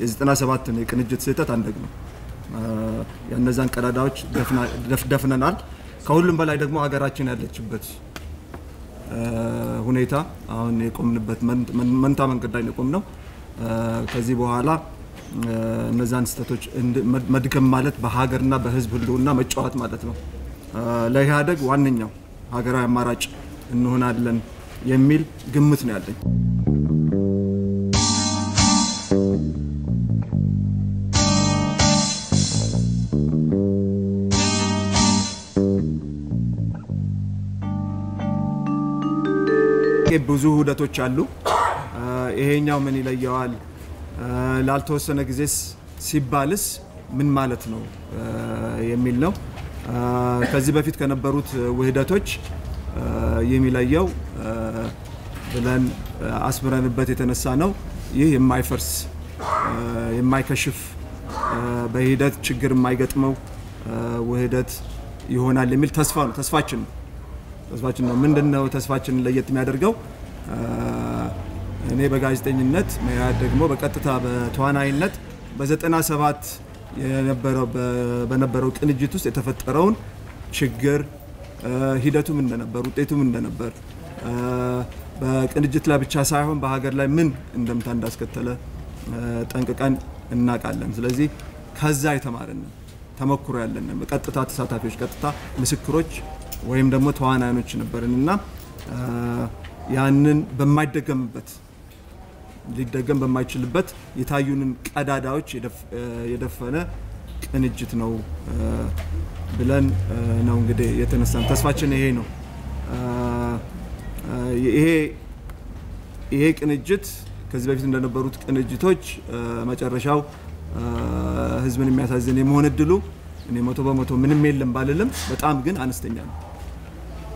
የ97ን የቅንጅት ስህተት አንደግምም። የእነዛን ቀዳዳዎች ደፍነናል። ከሁሉም በላይ ደግሞ ሀገራችን ያለችበት ሁኔታ አሁን የቆምንበት መንታ መንገድ ላይ የቆም ነው። ከዚህ በኋላ እነዛን ስህተቶች መድገም ማለት በሀገርና በሕዝብ ህልውና መጫወት ማለት ነው። ለኢህአዴግ ዋነኛው ሀገራዊ አማራጭ እንሆናለን የሚል ግምት ነው ያለኝ። ብዙ ውህደቶች አሉ። ይሄኛው ምን ይለየዋል? ላልተወሰነ ጊዜስ ሲባልስ ምን ማለት ነው የሚል ነው። ከዚህ በፊት ከነበሩት ውህደቶች የሚለየው ብለን አስምረንበት የተነሳ ነው። ይህ የማይፈርስ የማይከሽፍ በሂደት ችግር የማይገጥመው ውህደት ይሆናል የሚል ተስፋ ነው። ተስፋችን ነው ተስፋችን ነው። ምንድን ነው ተስፋችንን ለየት የሚያደርገው? እኔ በጋዜጠኝነት መያድ ደግሞ በቀጥታ በተዋናይነት በ97 በነበረው ቅንጅት ውስጥ የተፈጠረውን ችግር ሂደቱም እንደነበር ውጤቱም እንደነበር በቅንጅት ላይ ብቻ ሳይሆን በሀገር ላይ ምን እንደምታ እንዳስከተለ ጠንቅቀን እናውቃለን። ስለዚህ ከዛ የተማርን ተሞክሮ ያለን ቀጥታ ተሳታፊዎች፣ ቀጥታ ምስክሮች ወይም ደግሞ ተዋናዮች ነበርን እና ያንን በማይደገምበት ሊደገም በማይችልበት የታዩንን ቀዳዳዎች የደፈነ ቅንጅት ነው ብለን ነው እንግዲህ የተነሳን። ተስፋችን ይሄ ነው። ይሄ ቅንጅት ከዚህ በፊት እንደነበሩት ቅንጅቶች መጨረሻው ሕዝብን የሚያሳዝን የመሆን እድሉ እኔ መቶ በመቶ ምንም የለም ባልልም በጣም ግን አነስተኛ ነው።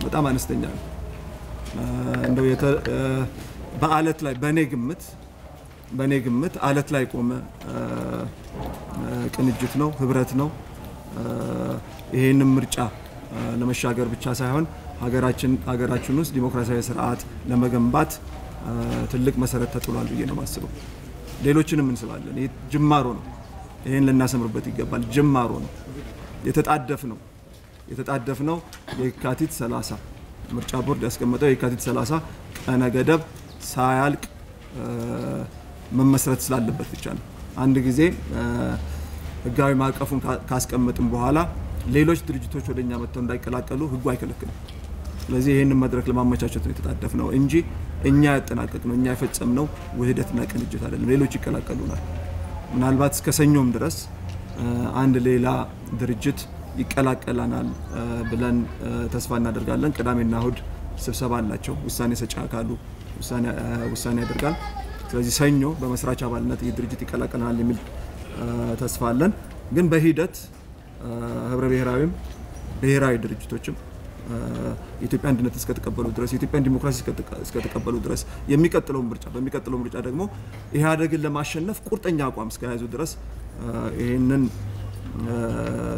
በጣም አነስተኛ ነው። እንደው በአለት ላይ በእኔ ግምት በእኔ ግምት አለት ላይ ቆመ ቅንጅት ነው፣ ህብረት ነው። ይሄንም ምርጫ ለመሻገር ብቻ ሳይሆን ሀገራችን ውስጥ ዲሞክራሲያዊ ስርዓት ለመገንባት ትልቅ መሰረት ተጥሏል ብዬ ነው የማስበው። ሌሎችንም እንስባለን። ይህ ጅማሮ ነው። ይህን ልናሰምርበት ይገባል። ጅማሮ ነው። የተጣደፍ ነው የተጣደፍ ነው የካቲት 30 ምርጫ ቦርድ ያስቀመጠው የካቲት 30 ቀነ ገደብ ሳያልቅ መመስረት ስላለበት ብቻ ነው። አንድ ጊዜ ህጋዊ ማዕቀፉን ካስቀመጥም በኋላ ሌሎች ድርጅቶች ወደ እኛ መጥተው እንዳይቀላቀሉ ህጉ አይከለክልም። ስለዚህ ይህንን መድረክ ለማመቻቸት ነው የተጣደፍ ነው እንጂ እኛ ያጠናቀቅ ነው እኛ የፈጸም ነው ውህደትና ቅንጅት አይደለም። ሌሎች ይቀላቀሉናል። ምናልባት እስከ ሰኞም ድረስ አንድ ሌላ ድርጅት ይቀላቀላናል ብለን ተስፋ እናደርጋለን። ቅዳሜና እሁድ ስብሰባ አላቸው። ውሳኔ ሰጪ አካሉ ውሳኔ ያደርጋል። ስለዚህ ሰኞ በመስራች አባልነት ይህ ድርጅት ይቀላቀላል የሚል ተስፋ አለን። ግን በሂደት ህብረ ብሔራዊም ብሔራዊ ድርጅቶችም የኢትዮጵያ አንድነት እስከተቀበሉ ድረስ የኢትዮጵያን ዲሞክራሲ እስከተቀበሉ ድረስ የሚቀጥለው ምርጫ በሚቀጥለው ምርጫ ደግሞ ኢህአዴግን ለማሸነፍ ቁርጠኛ አቋም እስከያዙ ድረስ ይህንን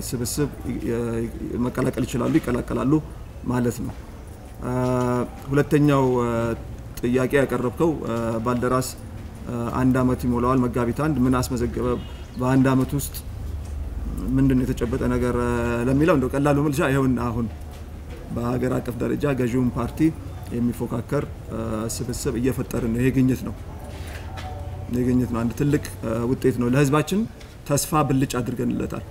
ስብስብ መቀላቀል ይችላሉ፣ ይቀላቀላሉ ማለት ነው። ሁለተኛው ጥያቄ ያቀረብከው ባልደራስ አንድ አመት ይሞላዋል መጋቢት አንድ ምን አስመዘገበ በአንድ አመት ውስጥ ምንድን ነው የተጨበጠ ነገር ለሚለው እንደው ቀላሉ መልሻ ይኸውና አሁን በሀገር አቀፍ ደረጃ ገዢውን ፓርቲ የሚፎካከር ስብስብ እየፈጠርን ነው። ይሄ ግኝት ነው። ይሄ ግኝት ነው። አንድ ትልቅ ውጤት ነው። ለህዝባችን ተስፋ ብልጭ አድርገንለታል።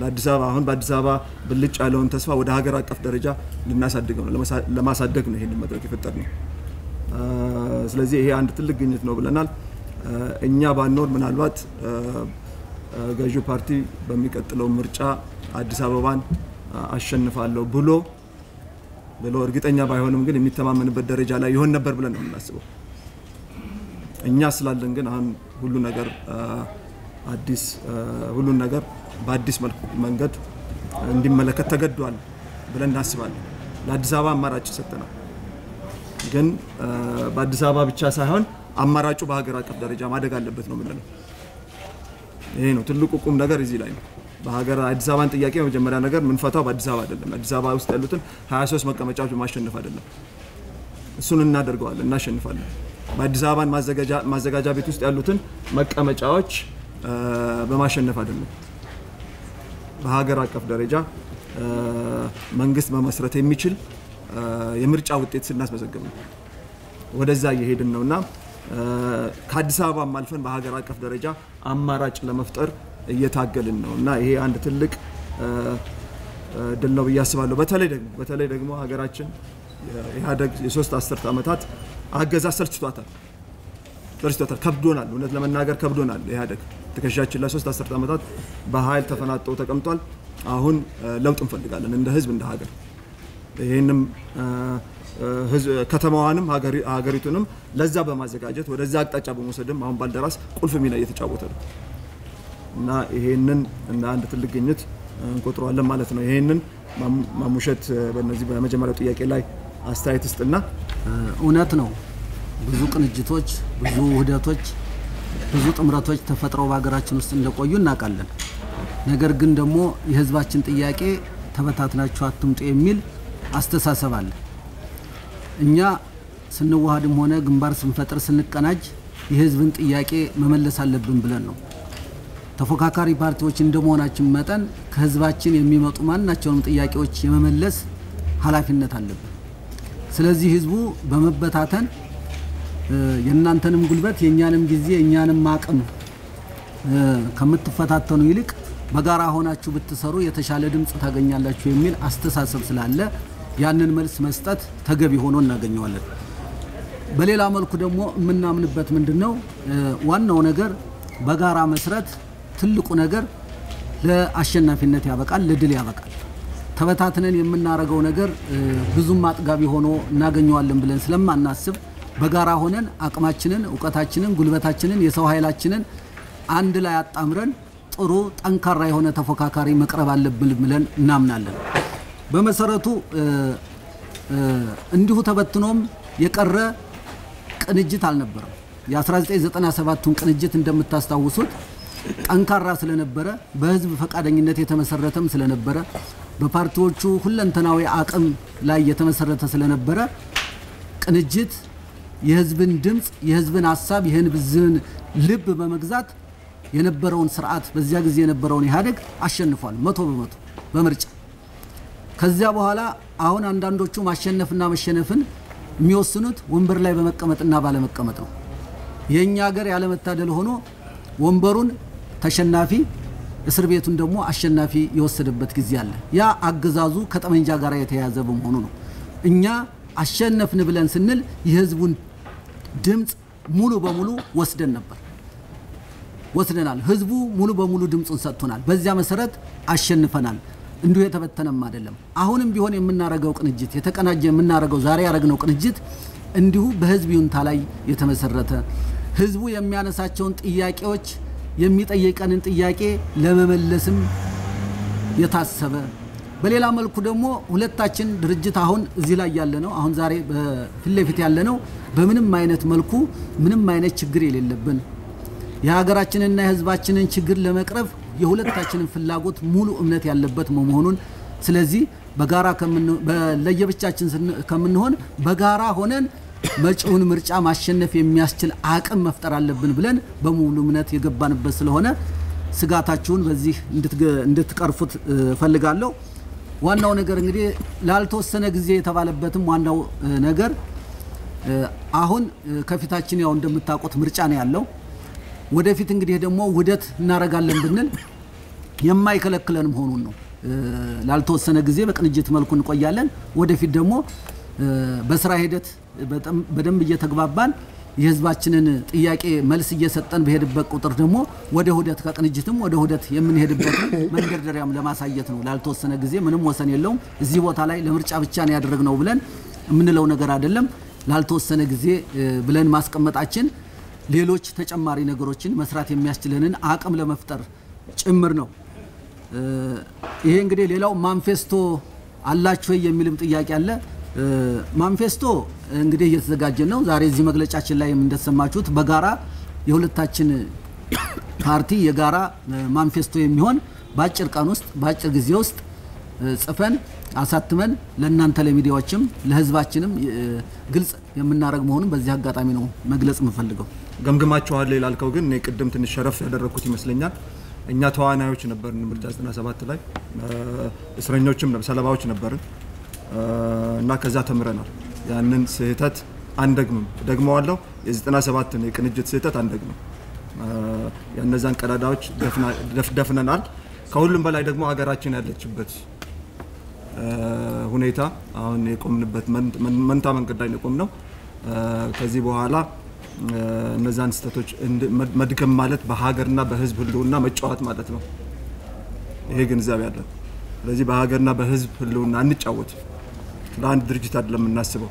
ለአዲስ አበባ አሁን በአዲስ አበባ ብልጭ ያለውን ተስፋ ወደ ሀገር አቀፍ ደረጃ ልናሳድገው ነው፣ ለማሳደግ ነው ይሄንን መድረክ የፈጠር ነው። ስለዚህ ይሄ አንድ ትልቅ ግኝት ነው ብለናል። እኛ ባንኖር ምናልባት ገዢው ፓርቲ በሚቀጥለው ምርጫ አዲስ አበባን አሸንፋለሁ ብሎ ብሎ እርግጠኛ ባይሆንም ግን የሚተማመንበት ደረጃ ላይ ይሆን ነበር ብለን ነው የምናስበው። እኛ ስላለን ግን አሁን ሁሉ ነገር አዲስ ሁሉን ነገር በአዲስ መንገድ እንዲመለከት ተገዷል ብለን እናስባለን። ለአዲስ አበባ አማራጭ ሰጥተናል። ግን በአዲስ አበባ ብቻ ሳይሆን አማራጩ በሀገር አቀፍ ደረጃ ማደግ አለበት ነው የምንለው። ይሄ ነው ትልቁ ቁም ነገር እዚህ ላይ ነው። በሀገር አዲስ አበባን ጥያቄ የመጀመሪያ ነገር ምንፈታው በአዲስ አበባ አይደለም። አዲስ አበባ ውስጥ ያሉትን 23 መቀመጫዎች በማሸነፍ አይደለም። እሱን እናደርገዋለን፣ እናሸንፋለን። በአዲስ አበባን ማዘጋጃ ቤት ውስጥ ያሉትን መቀመጫዎች በማሸነፍ አይደለም። በሀገር አቀፍ ደረጃ መንግስት መመስረት የሚችል የምርጫ ውጤት ስናስመዘግብ ነው። ወደዛ እየሄድን ነው እና ከአዲስ አበባም አልፈን በሀገር አቀፍ ደረጃ አማራጭ ለመፍጠር እየታገልን ነው እና ይሄ አንድ ትልቅ ድል ነው ብዬ አስባለሁ። በተለይ ደግሞ በተለይ ደግሞ ሀገራችን ኢህአዴግ የሶስት አስርት ዓመታት አገዛዝ ሰልችቷታል ሰልችቷታል፣ ከብዶናል። እውነት ለመናገር ከብዶናል። ኢህአዴግ ትከሻችን ላይ ሶስት አስርት ዓመታት በኃይል ተፈናጦ ተቀምጧል። አሁን ለውጥ እንፈልጋለን እንደ ህዝብ እንደ ሀገር ይህንም ከተማዋንም ሀገሪቱንም ለዛ በማዘጋጀት ወደዛ አቅጣጫ በመውሰድም አሁን ባልደራስ ቁልፍ ሚና እየተጫወተ ነው እና ይሄንን እንደ አንድ ትልቅ ግኝት እንቆጥረዋለን ማለት ነው። ይሄንን ማሙሸት በነዚህ በመጀመሪያው ጥያቄ ላይ አስተያየት ስጥና እውነት ነው። ብዙ ቅንጅቶች፣ ብዙ ውህደቶች፣ ብዙ ጥምረቶች ተፈጥረው በሀገራችን ውስጥ እንደቆዩ እናውቃለን። ነገር ግን ደግሞ የህዝባችን ጥያቄ ተበታትናችሁ አትምጡ የሚል አስተሳሰብ አለ። እኛ ስንዋሃድም ሆነ ግንባር ስንፈጥር ስንቀናጅ የህዝብን ጥያቄ መመለስ አለብን ብለን ነው። ተፎካካሪ ፓርቲዎች እንደመሆናችን መጠን ከህዝባችን የሚመጡ ማናቸውንም ጥያቄዎች የመመለስ ኃላፊነት አለብን። ስለዚህ ህዝቡ በመበታተን የእናንተንም ጉልበት የእኛንም ጊዜ የእኛንም አቅም ከምትፈታተኑ ይልቅ በጋራ ሆናችሁ ብትሰሩ የተሻለ ድምፅ ታገኛላችሁ የሚል አስተሳሰብ ስላለ ያንን መልስ መስጠት ተገቢ ሆኖ እናገኘዋለን። በሌላ መልኩ ደግሞ የምናምንበት ምንድን ነው? ዋናው ነገር በጋራ መስረት ትልቁ ነገር ለአሸናፊነት ያበቃል፣ ለድል ያበቃል። ተበታትነን የምናደርገው ነገር ብዙም አጥጋቢ ሆኖ እናገኘዋለን ብለን ስለማናስብ በጋራ ሆነን አቅማችንን፣ እውቀታችንን፣ ጉልበታችንን፣ የሰው ኃይላችንን አንድ ላይ አጣምረን ጥሩ ጠንካራ የሆነ ተፎካካሪ መቅረብ አለብን ብለን እናምናለን። በመሰረቱ እንዲሁ ተበትኖም የቀረ ቅንጅት አልነበረም። የ1997ቱን ቅንጅት እንደምታስታውሱት ጠንካራ ስለነበረ በህዝብ ፈቃደኝነት የተመሰረተም ስለነበረ በፓርቲዎቹ ሁለንተናዊ አቅም ላይ የተመሰረተ ስለነበረ ቅንጅት የህዝብን ድምፅ፣ የህዝብን ሀሳብ፣ የህዝብን ልብ በመግዛት የነበረውን ስርዓት በዚያ ጊዜ የነበረውን ኢህአዴግ አሸንፏል መቶ በመቶ በምርጫ። ከዚያ በኋላ አሁን አንዳንዶቹ ማሸነፍና መሸነፍን የሚወስኑት ወንበር ላይ በመቀመጥና ባለመቀመጥ ነው። የእኛ ሀገር ያለመታደል ሆኖ ወንበሩን ተሸናፊ እስር ቤቱን ደግሞ አሸናፊ የወሰደበት ጊዜ አለ። ያ አገዛዙ ከጠመንጃ ጋር የተያያዘ በመሆኑ ነው። እኛ አሸነፍን ብለን ስንል የህዝቡን ድምፅ ሙሉ በሙሉ ወስደን ነበር ወስደናል። ህዝቡ ሙሉ በሙሉ ድምፁን ሰጥቶናል። በዚያ መሰረት አሸንፈናል። እንዲሁ የተበተነም አይደለም። አሁንም ቢሆን የምናረገው ቅንጅት የተቀናጀ የምናረገው ዛሬ ያረግነው ቅንጅት እንዲሁ በህዝብ ይሁንታ ላይ የተመሰረተ ህዝቡ የሚያነሳቸውን ጥያቄዎች የሚጠይቀንን ጥያቄ ለመመለስም የታሰበ በሌላ መልኩ ደግሞ ሁለታችን ድርጅት አሁን እዚህ ላይ ያለ ነው። አሁን ዛሬ በፊት ለፊት ያለ ነው። በምንም አይነት መልኩ ምንም አይነት ችግር የሌለብን የሀገራችንና የህዝባችንን ችግር ለመቅረፍ የሁለታችንን ፍላጎት ሙሉ እምነት ያለበት መሆኑን ስለዚህ በጋራ ለየብቻችን ከምንሆን በጋራ ሆነን መጪውን ምርጫ ማሸነፍ የሚያስችል አቅም መፍጠር አለብን ብለን በሙሉ እምነት የገባንበት ስለሆነ ስጋታችሁን በዚህ እንድትቀርፉት እፈልጋለሁ። ዋናው ነገር እንግዲህ ላልተወሰነ ጊዜ የተባለበትም ዋናው ነገር አሁን ከፊታችን ያው እንደምታውቁት ምርጫ ነው ያለው። ወደፊት እንግዲህ ደግሞ ውህደት እናደርጋለን ብንል የማይከለክለን መሆኑን ነው። ላልተወሰነ ጊዜ በቅንጅት መልኩ እንቆያለን። ወደፊት ደግሞ በስራ ሂደት በደንብ እየተግባባን የህዝባችንን ጥያቄ መልስ እየሰጠን በሄድበት ቁጥር ደግሞ ወደ ውህደት ከቅንጅትም ወደ ውህደት የምንሄድበትን መንደርደሪያም ለማሳየት ነው። ላልተወሰነ ጊዜ ምንም ወሰን የለውም። እዚህ ቦታ ላይ ለምርጫ ብቻ ነው ያደረግነው ብለን የምንለው ነገር አይደለም። ላልተወሰነ ጊዜ ብለን ማስቀመጣችን ሌሎች ተጨማሪ ነገሮችን መስራት የሚያስችለንን አቅም ለመፍጠር ጭምር ነው። ይሄ እንግዲህ ሌላው ማንፌስቶ አላችሁ ወይ የሚልም ጥያቄ አለ። ማንፌስቶ እንግዲህ እየተዘጋጀ ነው። ዛሬ እዚህ መግለጫችን ላይ እንደተሰማችሁት በጋራ የሁለታችን ፓርቲ የጋራ ማንፌስቶ የሚሆን በአጭር ቀን ውስጥ በአጭር ጊዜ ውስጥ ጽፈን አሳትመን ለእናንተ ለሚዲያዎችም ለህዝባችንም ግልጽ የምናደርግ መሆኑን በዚህ አጋጣሚ ነው መግለጽ የምፈልገው። ገምግማችኋል ይላልከው ግን እኔ ቅድም ትንሽ ሸረፍ ያደረግኩት ይመስለኛል። እኛ ተዋናዮች ነበርን ምርጫ 97 ላይ እስረኞችም ሰለባዎች ነበርን እና ከዛ ተምረናል። ያንን ስህተት አንደግምም። ደግመዋለሁ። የ97ን የቅንጅት ስህተት አንደግምም። የእነዛን ቀዳዳዎች ደፍነናል። ከሁሉም በላይ ደግሞ ሀገራችን ያለችበት ሁኔታ አሁን የቆምንበት መንታ መንገድ ላይ የቆምነው ከዚህ በኋላ እነዛን ስህተቶች መድገም ማለት በሀገርና በሕዝብ ህልውና መጫወት ማለት ነው። ይሄ ግንዛቤ አለን። ስለዚህ በሀገርና በሕዝብ ህልውና እንጫወት። ስለ አንድ ድርጅት አይደለም የምናስበው፣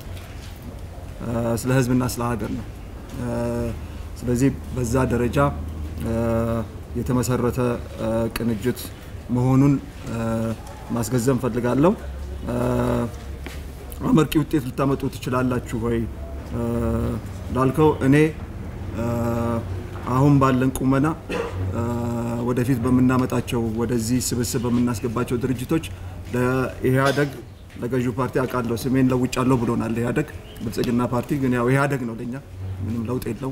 ስለ ሕዝብና ስለ ሀገር ነው። ስለዚህ በዛ ደረጃ የተመሰረተ ቅንጅት መሆኑን ማስገንዘብ ፈልጋለሁ። አመርቂ ውጤት ልታመጡ ትችላላችሁ ወይ ላልከው እኔ አሁን ባለን ቁመና ወደፊት በምናመጣቸው ወደዚህ ስብስብ በምናስገባቸው ድርጅቶች ለኢህአዴግ ለገዢው ፓርቲ አውቃለሁ ስሜን ለውጫለሁ ብሎናል። ኢህአዴግ ብልጽግና ፓርቲ ግን ያው ኢህአዴግ ነው፣ ለኛ ምንም ለውጥ የለውም።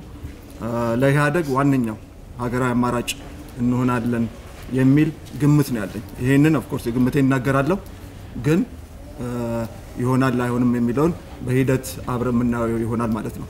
ለኢህአዴግ ዋነኛው ሀገራዊ አማራጭ እንሆናለን የሚል ግምት ነው ያለኝ። ይሄንን of course ግምቴ እናገራለሁ፣ ግን ይሆናል አይሆንም የሚለውን በሂደት አብረን የምናየው ይሆናል ማለት ነው።